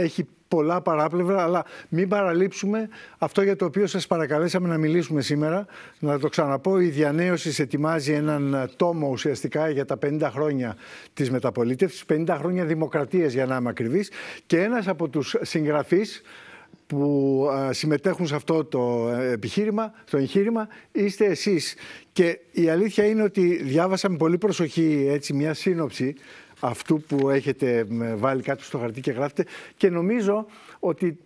έχει πολλά παράπλευρα, αλλά μην παραλείψουμε αυτό για το οποίο σας παρακαλέσαμε να μιλήσουμε σήμερα. Να το ξαναπώ, η Διανέωση ετοιμάζει έναν τόμο ουσιαστικά για τα 50 χρόνια της μεταπολίτευσης, 50 χρόνια δημοκρατίας για να είμαι ακριβής, και ένας από τους συγγραφείς που συμμετέχουν σε αυτό το ε, επιχείρημα, το εγχείρημα, είστε εσείς. Και η αλήθεια είναι ότι διάβασα με πολύ προσοχή έτσι, μια σύνοψη αυτού που έχετε βάλει κάτω στο χαρτί και γράφετε και νομίζω ότι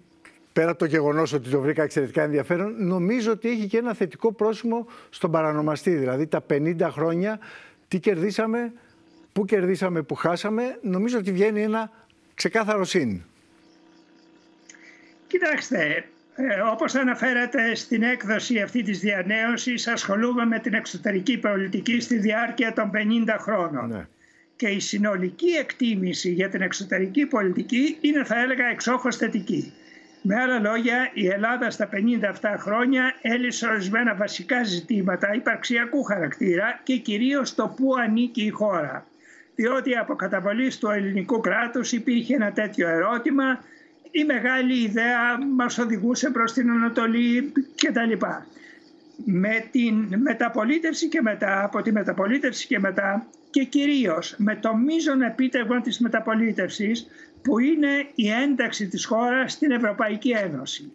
πέρα από το γεγονός ότι το βρήκα εξαιρετικά ενδιαφέρον, νομίζω ότι έχει και ένα θετικό πρόσημο στον παρανομαστή. Δηλαδή τα 50 χρόνια, τι κερδίσαμε, πού κερδίσαμε, πού χάσαμε, νομίζω ότι βγαίνει ένα ξεκάθαρο σύν. Κοιτάξτε, ε, όπως αναφέρατε στην έκδοση αυτή της διανέωσης, ασχολούμαι με την εξωτερική πολιτική στη διάρκεια των 50 χρόνων. Ναι και η συνολική εκτίμηση για την εξωτερική πολιτική είναι θα έλεγα εξόχως θετική. Με άλλα λόγια, η Ελλάδα στα 57 χρόνια έλυσε ορισμένα βασικά ζητήματα υπαρξιακού χαρακτήρα και κυρίως το πού ανήκει η χώρα. Διότι από καταβολής του ελληνικού κράτους υπήρχε ένα τέτοιο ερώτημα, η μεγάλη ιδέα μας οδηγούσε προς την Ανατολή κτλ. Με την μεταπολίτευση και μετά, από τη μεταπολίτευση και μετά και κυρίως με το μείζον επίτευγμα της μεταπολίτευσης που είναι η ένταξη της χώρας στην Ευρωπαϊκή Ένωση.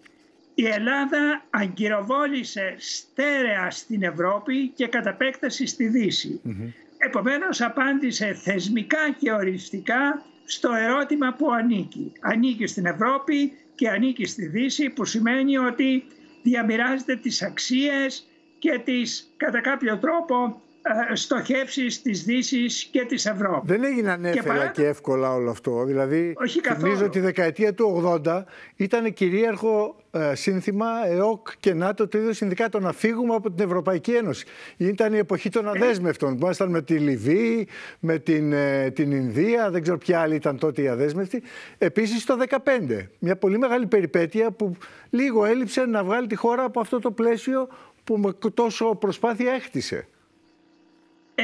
Η Ελλάδα αγκυροβόλησε στέρεα στην Ευρώπη και κατά επέκταση στη Δύση. Mm-hmm. Επομένως απάντησε θεσμικά και οριστικά στο ερώτημα που ανήκει. Ανήκει στην Ευρώπη και ανήκει στη Δύση που σημαίνει ότι διαμοιράζεται τις αξίες και τις κατά κάποιο τρόπο ε, στοχεύσεις της δύσης και της Ευρώπης. Δεν έγινε ανέφερα και, και εύκολα όλο αυτό. Δηλαδή, Όχι θυμίζω ότι η δεκαετία του 80 ήταν κυρίαρχο ε, σύνθημα ΕΟΚ και ΝΑΤΟ το ίδιο συνδικάτο να φύγουμε από την Ευρωπαϊκή Ένωση. Ήταν η εποχή των αδέσμευτων. Που ήμασταν με τη Λιβύη, με την, ε, την Ινδία, δεν ξέρω ποια άλλη ήταν τότε η αδέσμευτη. Επίσης το 2015. Μια πολύ μεγάλη περιπέτεια που λίγο έλειψε να βγάλει τη χώρα από αυτό το πλαίσιο που με τόσο προσπάθεια έκτισε.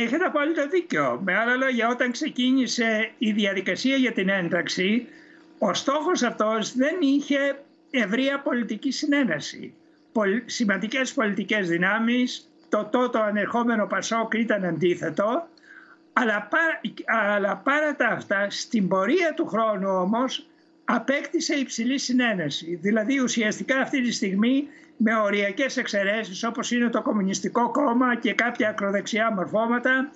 Έχετε απόλυτο δίκιο. Με άλλα λόγια, όταν ξεκίνησε η διαδικασία για την ένταξη, ο στόχος αυτός δεν είχε ευρεία πολιτική συνένεση. Σημαντικές πολιτικές δυνάμεις, το τότε ανερχόμενο Πασόκ ήταν αντίθετο, αλλά, αλλά παρά τα αυτά, στην πορεία του χρόνου όμως, απέκτησε υψηλή συνένεση. Δηλαδή ουσιαστικά αυτή τη στιγμή με οριακές εξαιρέσεις όπως είναι το Κομμουνιστικό Κόμμα και κάποια ακροδεξιά μορφώματα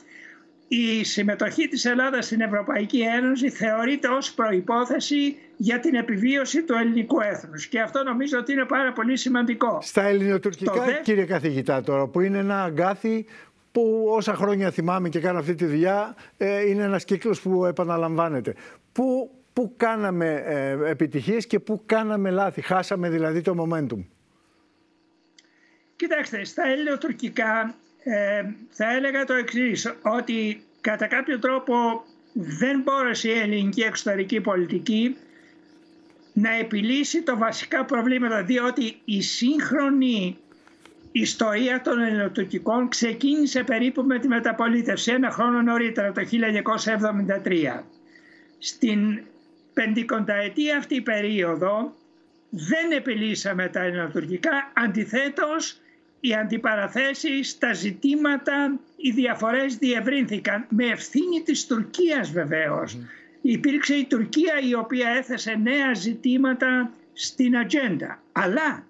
η συμμετοχή της Ελλάδας στην Ευρωπαϊκή Ένωση θεωρείται ως προϋπόθεση για την επιβίωση του ελληνικού έθνους και αυτό νομίζω ότι είναι πάρα πολύ σημαντικό. Στα ελληνοτουρκικά κύριε καθηγητά τώρα που είναι ένα αγκάθι που όσα χρόνια θυμάμαι και κάνω αυτή τη δουλειά ε, είναι ένας κύκλος που επαναλαμβάνεται. Πού, πού κάναμε ε, επιτυχίες και πού κάναμε λάθη, χάσαμε δηλαδή το momentum. Κοιτάξτε, στα ελληνοτουρκικά ε, θα έλεγα το εξής ότι κατά κάποιο τρόπο δεν μπόρεσε η ελληνική εξωτερική πολιτική να επιλύσει το βασικά προβλήματα διότι η σύγχρονη ιστορία των ελληνοτουρκικών ξεκίνησε περίπου με τη μεταπολίτευση ένα χρόνο νωρίτερα το 1973. Στην πεντηκονταετία αυτή περίοδο δεν επιλύσαμε τα ελληνοτουρκικά, αντιθέτως οι αντιπαραθέσεις, τα ζητήματα, οι διαφορές διευρύνθηκαν με ευθύνη της Τουρκίας βεβαίως. Υπήρξε η Τουρκία η οποία έθεσε νέα ζητήματα στην ατζέντα. Αλλά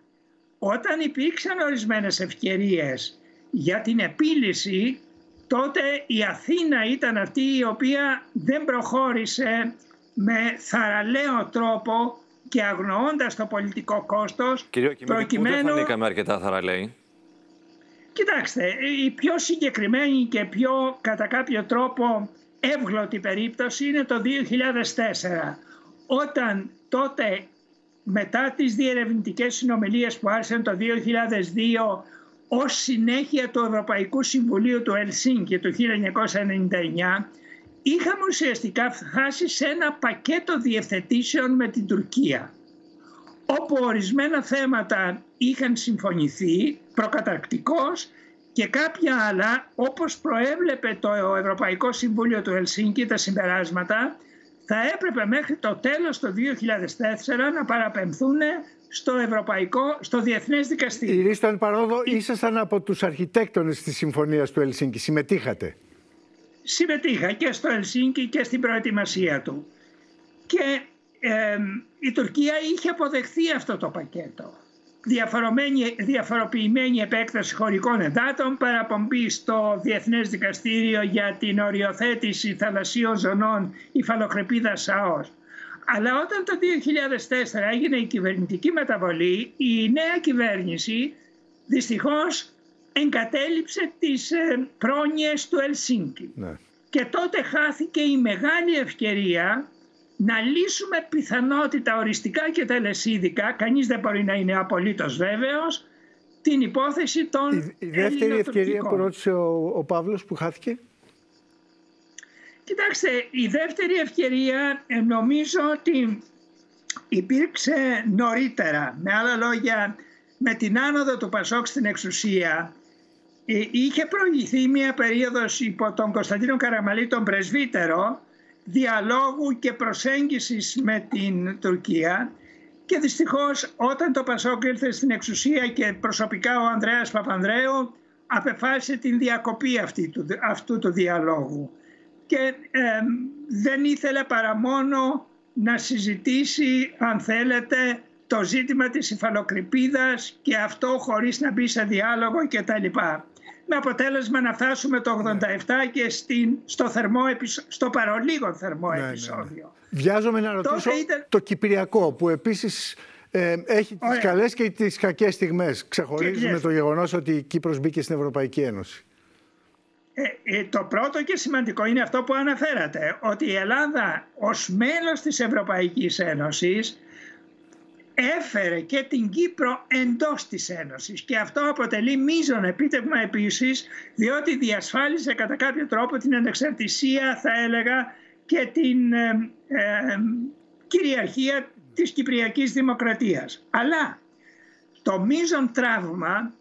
όταν υπήρξαν ορισμένες ευκαιρίες για την επίλυση τότε η Αθήνα ήταν αυτή η οποία δεν προχώρησε με θαραλέο τρόπο και αγνοώντας το πολιτικό κόστος Κύριο προκειμένου... δεν φανήκαμε αρκετά θαραλέοι; Κοιτάξτε, η πιο συγκεκριμένη και πιο κατά κάποιο τρόπο εύγλωτη περίπτωση είναι το 2004 όταν τότε μετά τις διερευνητικές συνομιλίες που άρχισαν το 2002 ως συνέχεια του Ευρωπαϊκού Συμβουλίου του Ελσίνκη του 1999 είχαμε ουσιαστικά φτάσει σε ένα πακέτο διευθετήσεων με την Τουρκία όπου ορισμένα θέματα είχαν συμφωνηθεί προκαταρκτικώς και κάποια άλλα όπως προέβλεπε το Ευρωπαϊκό Συμβούλιο του Ελσίνκη τα συμπεράσματα θα έπρεπε μέχρι το τέλος του 2004 να παραπεμφθούν στο Ευρωπαϊκό, στο Διεθνές Δικαστήριο. Κύριε Στον Παρόδο, ήσασταν από τους αρχιτέκτονες της Συμφωνίας του Ελσίνκη. Συμμετείχατε. Συμμετείχα και στο Ελσίνκη και στην προετοιμασία του. Και η Τουρκία είχε αποδεχθεί αυτό το πακέτο. Διαφοροποιημένη επέκταση χωρικών εντάτων, παραπομπή στο Διεθνές Δικαστήριο για την οριοθέτηση θαλασσίων ζωνών υφαλοκρηπίδα ΣΑΟΣ. Αλλά όταν το 2004 έγινε η κυβερνητική μεταβολή, η νέα κυβέρνηση δυστυχώς εγκατέλειψε τις ε, πρόνοιες του Ελσίνκη. Ναι. Και τότε χάθηκε η μεγάλη ευκαιρία να λύσουμε πιθανότητα οριστικά και τελεσίδικα, κανείς δεν μπορεί να είναι απολύτως βέβαιος, την υπόθεση των Η, η δεύτερη ευκαιρία που ρώτησε ο, ο Παύλος που χάθηκε; Κοιτάξτε, η δεύτερη ευκαιρία ε, νομίζω ότι υπήρξε νωρίτερα. Με άλλα λόγια, με την άνοδο του Πασόκ στην εξουσία, ε, είχε προηγηθεί μια περίοδος υπό τον Κωνσταντίνο Καραμαλή τον πρεσβύτερο διαλόγου και προσέγγισης με την Τουρκία και δυστυχώς όταν το Πασόκ ήρθε στην εξουσία και προσωπικά ο Ανδρέας Παπανδρέου απεφάσισε την διακοπή αυτή του, αυτού του διαλόγου. Και δεν ήθελε παρά μόνο να συζητήσει αν θέλετε το ζήτημα της υφαλοκρηπίδας και αυτό χωρίς να μπει σε διάλογο κτλ με αποτέλεσμα να φτάσουμε το 87 και στην, στο, θερμό, στο παρολίγο θερμό ναι, ναι, ναι. επεισόδιο. Ναι, Βιάζομαι να ρωτήσω το Κυπριακό που επίσης ε, έχει τις καλές και τις κακές στιγμές. Ξεχωρίζουμε το γεγονός ότι η Κύπρος μπήκε στην Ευρωπαϊκή Ένωση. Ε, ε, το πρώτο και σημαντικό είναι αυτό που αναφέρατε, ότι η Ελλάδα ως μέλος της Ευρωπαϊκής Ένωσης έφερε και την Κύπρο εντός της Ένωσης και αυτό αποτελεί μείζον επίτευγμα επίσης διότι διασφάλισε κατά κάποιο τρόπο την ανεξαρτησία θα έλεγα και την ε, ε, κυριαρχία της Κυπριακής Δημοκρατίας. Αλλά το μείζον τραύμα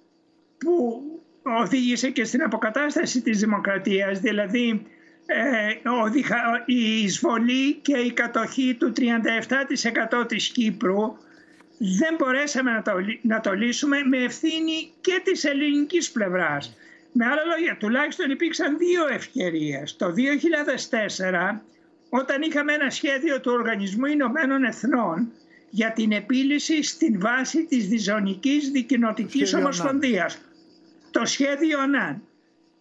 που οδήγησε και στην αποκατάσταση της δημοκρατίας, δηλαδή ε, η εισβολή και η κατοχή του 37% της Κύπρου δεν μπορέσαμε να το, να το λύσουμε με ευθύνη και της ελληνικής πλευράς. Με άλλα λόγια, τουλάχιστον υπήρξαν δύο ευκαιρίες. Το 2004, όταν είχαμε ένα σχέδιο του Οργανισμού Ηνωμένων Εθνών για την επίλυση στην βάση της Διζωνικής Δικοινοτικής Ομοσπονδίας. Το σχέδιο ΝΑΝ.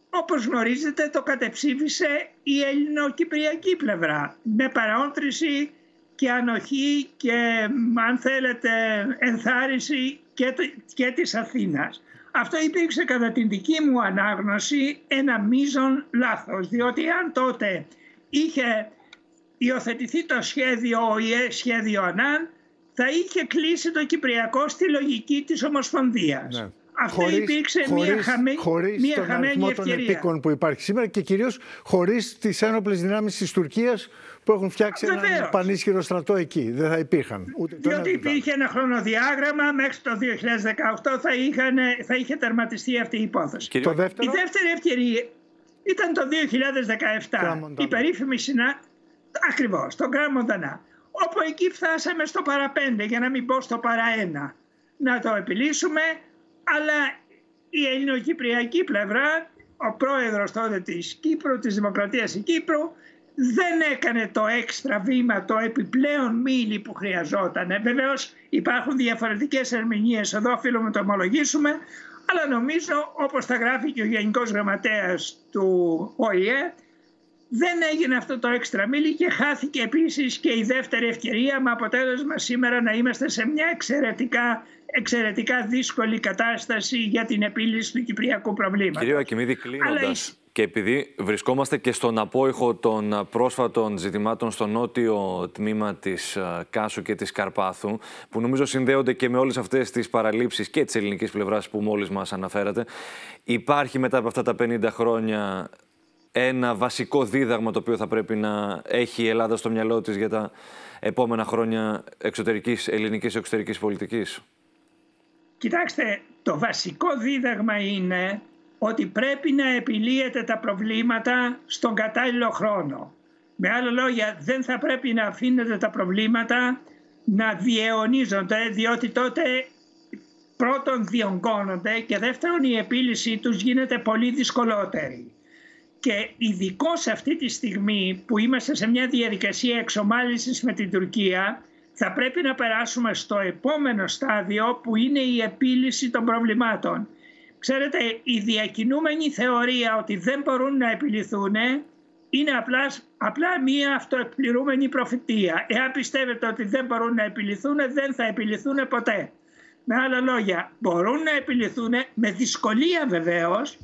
Όπως γνωρίζετε το κατεψήφισε η ελληνοκυπριακή πλευρά με παραόντριση και ανοχή και αν θέλετε ενθάρρυνση και, και της Αθήνας. Αυτό υπήρξε κατά την δική μου ανάγνωση ένα μείζον λάθος, διότι αν τότε είχε υιοθετηθεί το σχέδιο ΟΗΕ, σχέδιο ΑΝΑΝ, θα είχε κλείσει το Κυπριακό στη λογική της Ομοσπονδίας. Ναι. Αυτό χωρίς, υπήρξε χωρίς, μια, χαμέ, χωρίς μια τον χαμένη ευκαιρία. των επίκων που υπάρχει σήμερα και κυρίως χωρίς τις ένοπλες δυνάμεις της Τουρκίας που έχουν φτιάξει ένα πανίσχυρο στρατό εκεί. Δεν θα υπήρχαν. Ούτε Διότι υπήρχε ένα χρονοδιάγραμμα μέχρι το 2018 θα, είχαν, θα είχε τερματιστεί αυτή η υπόθεση. Το δεύτερο... Η δεύτερη ευκαιρία ήταν το 2017. Η περίφημη συνά... Ακριβώς, το Γκραν Μοντανά. Όπου εκεί φτάσαμε στο παραπέντε, για να μην πω στο παραένα. Να το επιλύσουμε, αλλά η ελληνοκυπριακή πλευρά, ο πρόεδρος τότε της Κύπρου, της Δημοκρατίας η Κύπρου, δεν έκανε το έξτρα βήμα, το επιπλέον μίλη που χρειαζόταν. Βεβαίως υπάρχουν διαφορετικές ερμηνείες εδώ, οφείλουμε να το ομολογήσουμε, αλλά νομίζω όπως θα γράφει και ο Γενικός Γραμματέας του ΟΗΕ, δεν έγινε αυτό το έξτρα μίλη και χάθηκε επίσης και η δεύτερη ευκαιρία με αποτέλεσμα σήμερα να είμαστε σε μια εξαιρετικά, εξαιρετικά δύσκολη κατάσταση για την επίλυση του κυπριακού προβλήματος. Κύριε Ακημίδη, κλείνοντας, και επειδή βρισκόμαστε και στον απόϊχο των πρόσφατων ζητημάτων στο νότιο τμήμα της ε, Κάσου και της Καρπάθου, που νομίζω συνδέονται και με όλες αυτές τις παραλήψεις και της ελληνικής πλευράς που μόλις μας αναφέρατε, υπάρχει μετά από αυτά τα 50 χρόνια ένα βασικό δίδαγμα το οποίο θα πρέπει να έχει η Ελλάδα στο μυαλό της για τα επόμενα χρόνια εξωτερικής, ελληνικής εξωτερικής πολιτικής. Κοιτάξτε, το βασικό δίδαγμα είναι ότι πρέπει να επιλύεται τα προβλήματα στον κατάλληλο χρόνο. Με άλλα λόγια, δεν θα πρέπει να αφήνετε τα προβλήματα να διαιωνίζονται, διότι τότε πρώτον διονγκώνονται και δεύτερον η επίλυση τους γίνεται πολύ δυσκολότερη. Και ειδικώ σε αυτή τη στιγμή που είμαστε σε μια διαδικασία εξομάλυσης με την Τουρκία θα πρέπει να περάσουμε στο επόμενο στάδιο που είναι η επίλυση των προβλημάτων. Ξέρετε, η διακινούμενη θεωρία ότι δεν μπορούν να επιληθούν είναι απλά, απλά μία αυτοεκπληρούμενη προφητεία. Εάν πιστεύετε ότι δεν μπορούν να επιληθούν, δεν θα επιληθούν ποτέ. Με άλλα λόγια, μπορούν να επιληθούν με δυσκολία βεβαίως,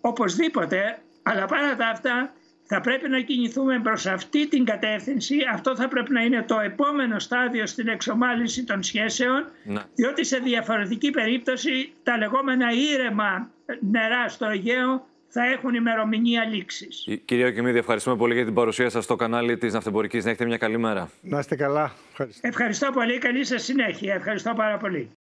οπωσδήποτε, αλλά παρά τα αυτά θα πρέπει να κινηθούμε προς αυτή την κατεύθυνση. Αυτό θα πρέπει να είναι το επόμενο στάδιο στην εξομάλυση των σχέσεων, ναι. διότι σε διαφορετική περίπτωση τα λεγόμενα ήρεμα νερά στο Αιγαίο θα έχουν ημερομηνία λήξης. Κύριε Οκημίδη, ευχαριστούμε πολύ για την παρουσία σας στο κανάλι της Ναυτεμπορικής. Να έχετε μια καλή μέρα. Να είστε καλά. Ευχαριστώ, Ευχαριστώ πολύ. Καλή σας συνέχεια. Ευχαριστώ πάρα πολύ.